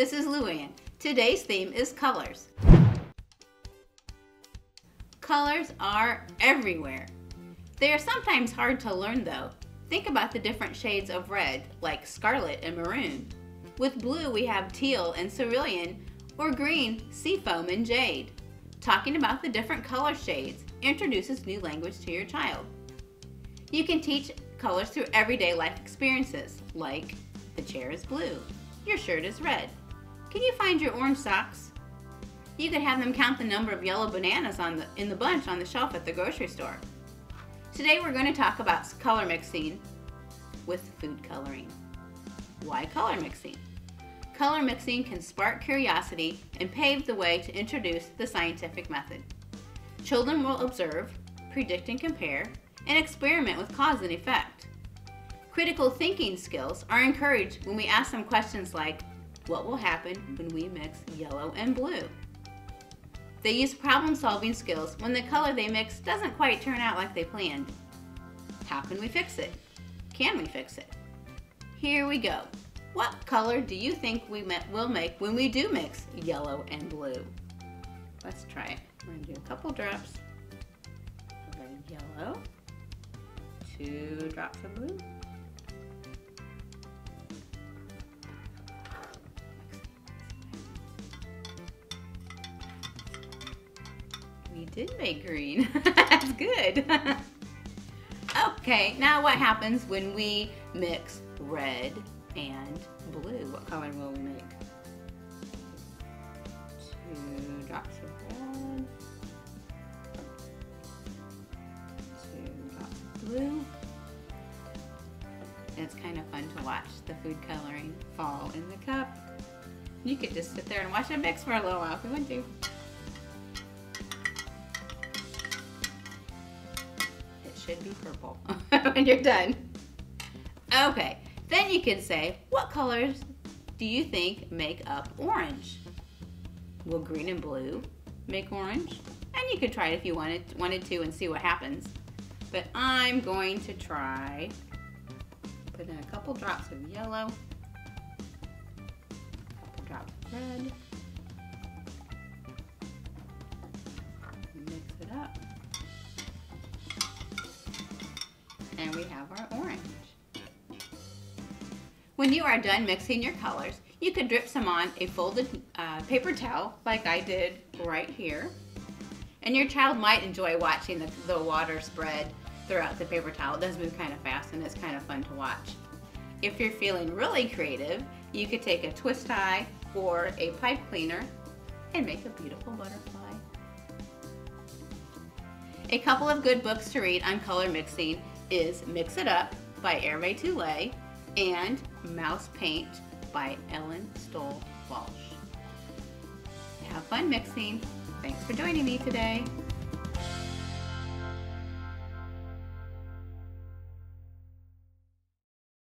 This is Luann. Today's theme is colors. Colors are everywhere. They are sometimes hard to learn though. Think about the different shades of red, like scarlet and maroon. With blue, we have teal and cerulean, or green, seafoam and jade. Talking about the different color shades introduces new language to your child. You can teach colors through everyday life experiences, like the chair is blue, your shirt is red. Can you find your orange socks? You could have them count the number of yellow bananas the, in the bunch on the shelf at the grocery store. Today we're going to talk about color mixing with food coloring. Why color mixing? color mixing can spark curiosity and pave the way to introduce the scientific method. Children will observe, predict and compare, and experiment with cause and effect. Critical thinking skills are encouraged when we ask them questions like, what will happen when we mix yellow and blue? They use problem solving skills when the color they mix doesn't quite turn out like they planned. How can we fix it? Can we fix it? Here we go. What color do you think we will make when we do mix yellow and blue? Let's try it. We're gonna do a couple drops of yellow, two drops of blue. Did make green. That's good. okay, now what happens when we mix red and blue. What color will we make? Two drops of red. Two drops of blue. It's kind of fun to watch the food coloring fall in the cup. You could just sit there and watch it mix for a little while if you want to. Should be purple when you're done. Okay, then you can say, what colors do you think make up orange? Will green and blue make orange? And you could try it if you wanted, wanted to and see what happens. But I'm going to try, put in a couple drops of yellow, a couple drops of red, mix it up, and we have our orange. When you are done mixing your colors, you can drip some on a folded uh, paper towel like I did right here. And your child might enjoy watching the, the water spread throughout the paper towel. It does move kind of fast and it's kind of fun to watch. If you're feeling really creative, you could take a twist tie or a pipe cleaner and make a beautiful butterfly. A couple of good books to read on color mixing is Mix It Up by Hervé Tullet and Mouse Paint by Ellen Stoll Walsh. Have fun mixing. Thanks for joining me today.